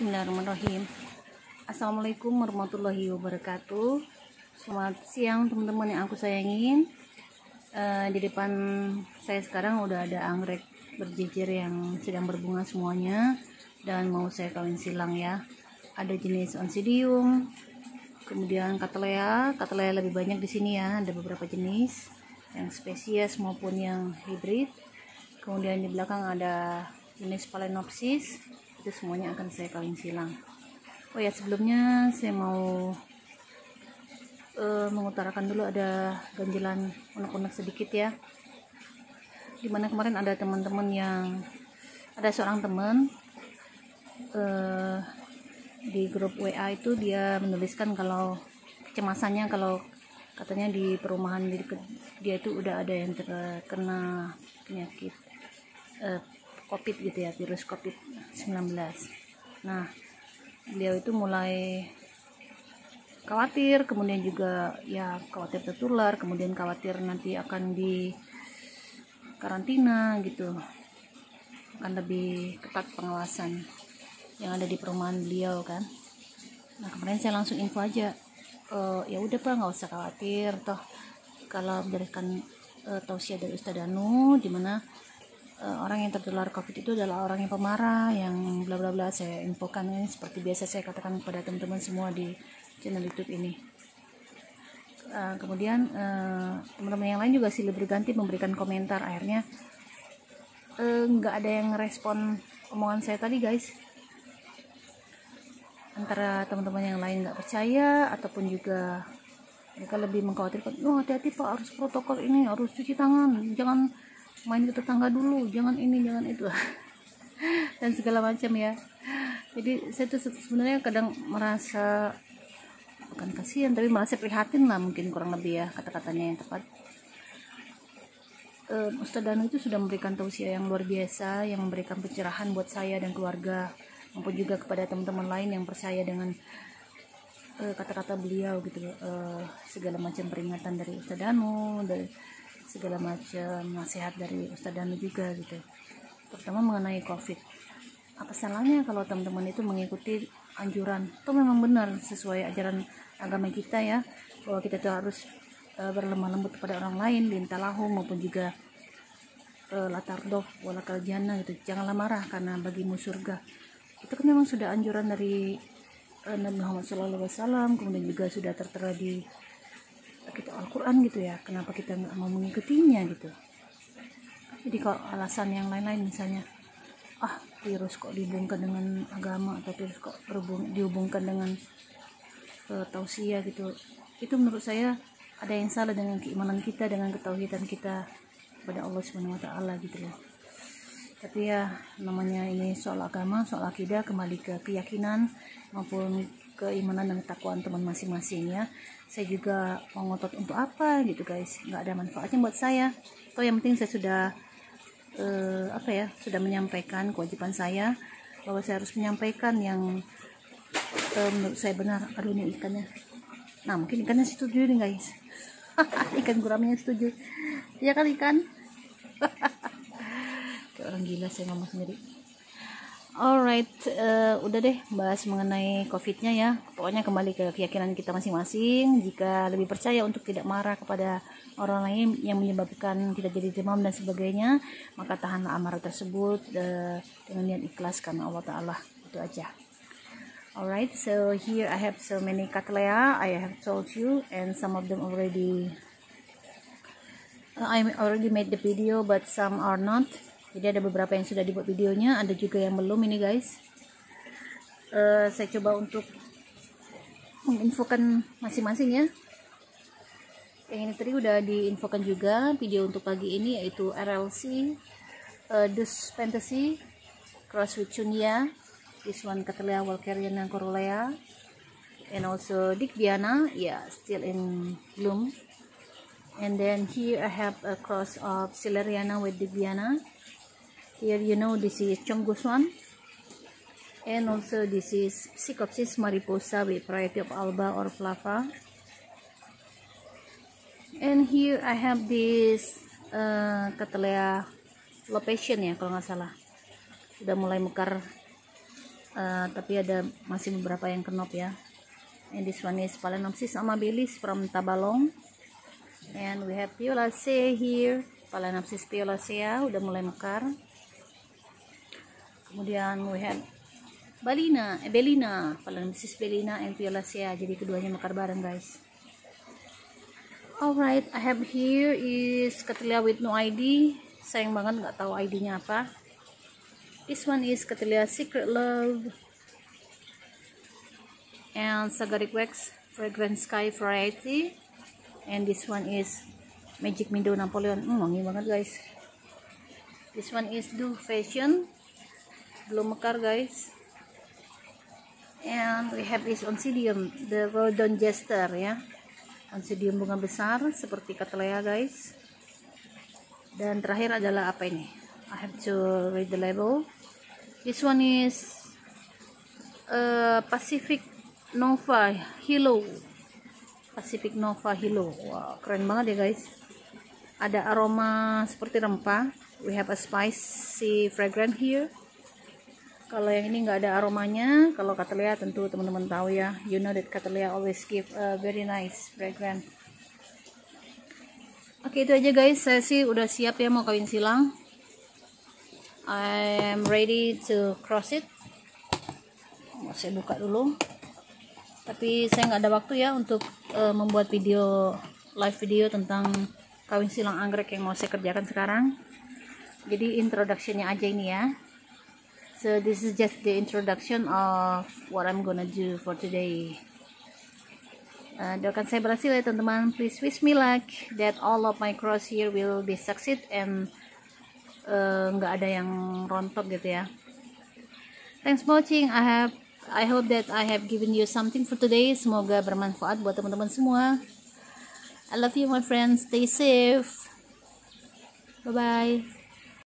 Bismillahirrahmanirrahim. Assalamualaikum warahmatullahi wabarakatuh. Selamat siang teman-teman yang aku sayangin. Uh, Di depan saya sekarang udah ada anggrek berjejer yang sedang berbunga semuanya. Dan mau saya kawin silang ya. Ada jenis oncidium. Kemudian katlea Katlea lebih banyak di sini ya. Ada beberapa jenis. Yang spesies maupun yang hibrid Kemudian di belakang ada jenis Phalaenopsis itu semuanya akan saya kawin silang. Oh ya sebelumnya saya mau uh, mengutarakan dulu ada ganjilan unek-unek sedikit ya. Di mana kemarin ada teman-teman yang ada seorang teman uh, di grup WA itu dia menuliskan kalau kecemasannya kalau katanya di perumahan dia itu udah ada yang terkena penyakit uh, covid gitu ya virus covid 19 nah beliau itu mulai khawatir kemudian juga ya khawatir tertular kemudian khawatir nanti akan di karantina gitu. Akan lebih ketat pengawasan yang ada di perumahan beliau kan. Nah kemarin saya langsung info aja e, ya udah pak nggak usah khawatir toh. Kalau berdasarkan e, tausiah dari Ustadz Danu di mana uh, orang yang tertular covid itu adalah orang yang pemarah yang bla bla bla saya infokan. Ini seperti biasa saya katakan kepada teman-teman semua di channel YouTube ini. Uh, kemudian uh, teman-teman yang lain juga silih berganti memberikan komentar. Akhirnya nggak uh, ada yang respon omongan saya tadi guys. Antara teman-teman yang lain nggak percaya ataupun juga mereka lebih mengkhawatirkan oh hati-hati pak harus protokol ini harus cuci tangan jangan main ke tetangga dulu jangan ini jangan itu. Dan segala macam ya. Jadi saya tuh sebenarnya kadang merasa bukan kasihan tapi merasa prihatin lah mungkin kurang lebih ya kata-katanya yang tepat. Uh, Ustadz Danu itu sudah memberikan tausiah yang luar biasa yang memberikan pencerahan buat saya dan keluarga maupun juga kepada teman-teman lain yang percaya dengan eh, kata-kata uh, beliau gitu uh, segala macam peringatan dari Ustadz Danu dari segala macam nasihat dari Ustadz Danu juga gitu. Terutama mengenai covid. Apa salahnya kalau teman-teman itu mengikuti anjuran? Itu memang benar sesuai ajaran agama kita ya bahwa kita tuh harus e, berlemah lembut kepada orang lain lintalahu maupun juga e, latar dof wala jana gitu. Janganlah marah karena bagimu surga. Itu kan memang sudah anjuran dari e, Nabi Muhammad SAW kemudian juga sudah tertera di kita Al-Quran gitu ya kenapa kita nggak mau mengikutinya gitu. Jadi kalau alasan yang lain-lain misalnya ah virus kok dihubungkan dengan agama atau virus kok dihubungkan dengan uh, tausiah gitu itu menurut saya ada yang salah dengan keimanan kita dengan ketauhidan kita kepada Allah Subhanahu wa taala gitu loh. Tapi ya namanya ini soal agama soal akidah kembali ke keyakinan maupun keimanan dan ketakwaan teman masing-masing ya saya juga mau ngotot untuk apa gitu guys. Nggak ada manfaatnya buat saya. Atau yang penting saya sudah uh, apa ya sudah menyampaikan kewajiban saya bahwa saya harus menyampaikan yang uh, menurut saya benar. Aduh ini ikannya. Nah mungkin ikannya setuju nih guys. Ikan guraminya setuju. Ya kan ikan? Orang gila saya ngomong sendiri Alright, uh, udah deh bahas mengenai COVID-nya ya. Pokoknya kembali ke keyakinan kita masing-masing. Jika lebih percaya untuk tidak marah kepada orang lain yang menyebabkan tidak jadi demam dan sebagainya, maka tahanlah amarah tersebut uh, dengan niat ikhlas karena Allah Taala. Itu aja. Alright, so here I have so many cattleya. I have told you, and some of them already. I already made the video, but some are not jadi ada beberapa yang sudah dibuat videonya ada juga yang belum ini guys. Uh, saya coba untuk menginfokan masing-masing ya. Yang ini tadi udah diinfokan juga video untuk pagi ini yaitu RLC uh, Dus Fantasy Cross with Chunia this one Catalea Walkeriana Corolea and also Dick Diana yeah still in bloom. And then here I have a cross of Celeriana with Dick Diana here you know this is chongus one and also this is Psychopsis mariposa with variety of alba or flava. And here I have this uh, lopation ya kalau nggak salah. Sudah mulai mekar uh, tapi ada masih beberapa yang kenop ya. And this one is Phalaenopsis amabilis from Tabalong. And we have Violacea here. Phalaenopsis Violacea udah mulai mekar kemudian we have Balina, eh, Belina, Phalaenopsis Belina and Violacea jadi keduanya mekar bareng guys. Alright I have here is Cattleya with no ID sayang banget nggak tahu ID nya apa. This one is Cattleya Secret Love and Sagaric Wax Fragrant Sky Variety. And this one is Magic Window Napoleon. Hmm, wangi banget guys. This one is Do Fashion belum mekar guys. And we have this Oncidium the Rodon Jester ya. Oncidium bunga besar seperti Cattleya guys. Dan terakhir adalah apa ini? I have to read the label. This one is uh, Pacific Nova Hilo. Pacific Nova Hilo. Wow keren banget ya guys. Ada aroma seperti rempah. We have a spicy fragrant here kalau yang ini nggak ada aromanya kalau Cattleya tentu teman-teman tahu ya. You know that Cattleya always give a very nice fragrant oke itu aja guys. Saya sih udah siap ya mau kawin silang. I'm ready to cross it. Mau saya buka dulu. Tapi saya nggak ada waktu ya untuk uh, membuat video live video tentang kawin silang anggrek yang mau saya kerjakan sekarang. Jadi introductionnya aja ini ya so this is just the introduction of what I'm gonna do for today uh, doakan saya berhasil ya teman-teman please wish me luck that all of my cross here will be succeed and uh, nggak uh, ada yang rontok gitu ya thanks for watching I have I hope that I have given you something for today. Semoga bermanfaat buat teman-teman semua. I love you my friends. Stay safe. Bye-bye.